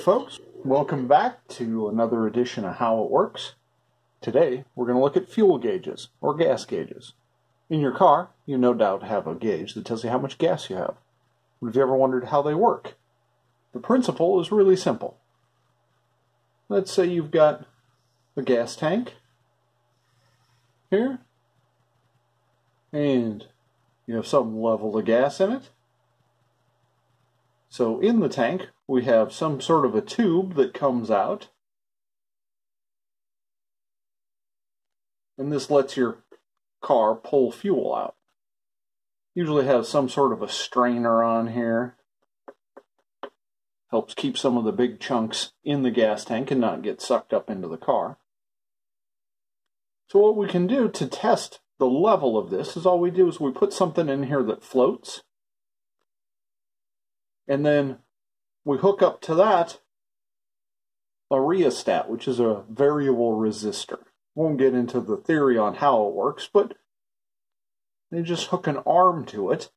Folks. Welcome back to another edition of How It Works. Today, we're going to look at fuel gauges, or gas gauges. In your car, you no doubt have a gauge that tells you how much gas you have. But have you ever wondered how they work? The principle is really simple. Let's say you've got a gas tank here, and you have some level of gas in it. So in the tank, we have some sort of a tube that comes out. And this lets your car pull fuel out. Usually has some sort of a strainer on here. Helps keep some of the big chunks in the gas tank and not get sucked up into the car. So what we can do to test the level of this is all we do is we put something in here that floats. And then we hook up to that a rheostat, which is a variable resistor. Won't get into the theory on how it works, but they just hook an arm to it.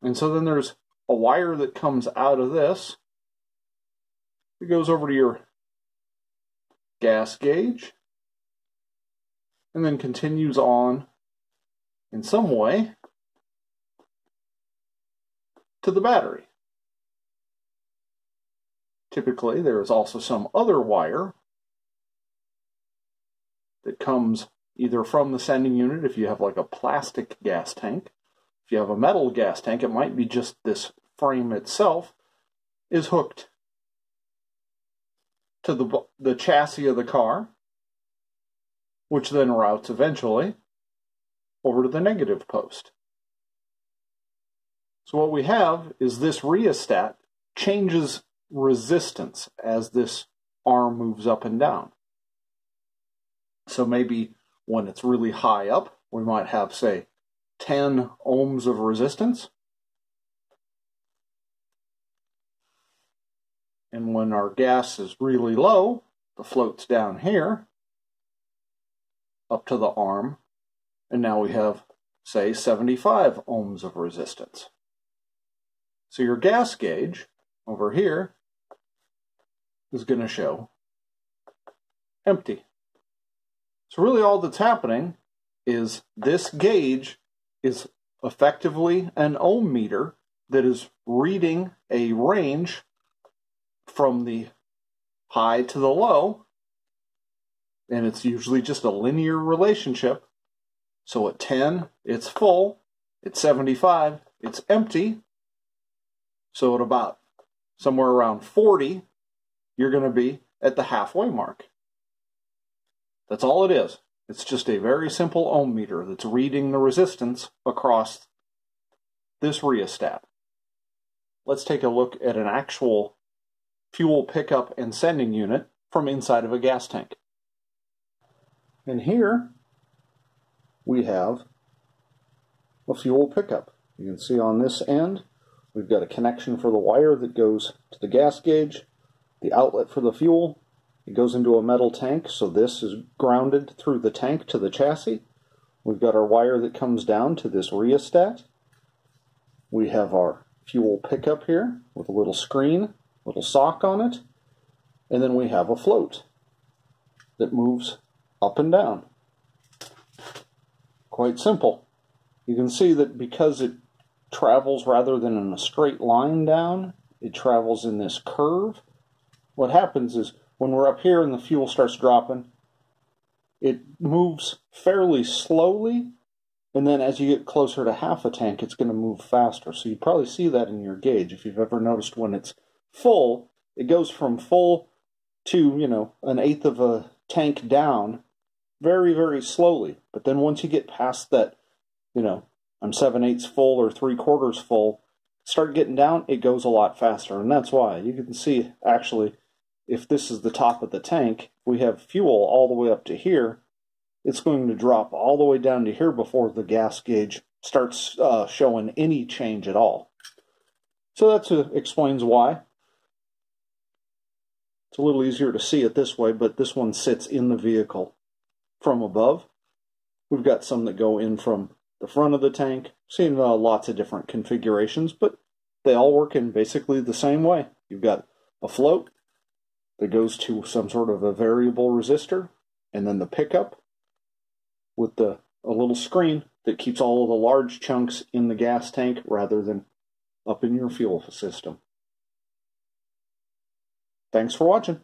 And so then there's a wire that comes out of this. It goes over to your gas gauge and then continues on in some way to the battery. Typically, there is also some other wire that comes either from the sending unit if you have like a plastic gas tank. If you have a metal gas tank, it might be just this frame itself is hooked to the, the chassis of the car, which then routes eventually over to the negative post. So what we have is this rheostat changes resistance as this arm moves up and down. So maybe when it's really high up, we might have, say, 10 ohms of resistance. And when our gas is really low, the float's down here, up to the arm, and now we have, say, 75 ohms of resistance. So your gas gauge over here is going to show empty. So really all that's happening is this gauge is effectively an ohm meter that is reading a range from the high to the low, and it's usually just a linear relationship. So at 10, it's full, at 75, it's empty. So at about somewhere around 40, you're going to be at the halfway mark. That's all it is. It's just a very simple ohm meter that's reading the resistance across this rheostat. Let's take a look at an actual fuel pickup and sending unit from inside of a gas tank. And here we have a fuel pickup. You can see on this end we've got a connection for the wire that goes to the gas gauge the outlet for the fuel. It goes into a metal tank, so this is grounded through the tank to the chassis. We've got our wire that comes down to this rheostat. We have our fuel pickup here with a little screen, little sock on it, and then we have a float that moves up and down. Quite simple. You can see that because it travels rather than in a straight line down, it travels in this curve what happens is when we're up here and the fuel starts dropping, it moves fairly slowly, and then as you get closer to half a tank, it's going to move faster. So you probably see that in your gauge. If you've ever noticed when it's full, it goes from full to, you know, an eighth of a tank down very, very slowly. But then once you get past that, you know, I'm seven eighths full or three quarters full, start getting down, it goes a lot faster. And that's why you can see actually if this is the top of the tank, we have fuel all the way up to here, it's going to drop all the way down to here before the gas gauge starts uh, showing any change at all. So that uh, explains why. It's a little easier to see it this way, but this one sits in the vehicle from above. We've got some that go in from the front of the tank. Seen uh, lots of different configurations, but they all work in basically the same way. You've got a float that goes to some sort of a variable resistor, and then the pickup with the a little screen that keeps all of the large chunks in the gas tank rather than up in your fuel system. Thanks for watching.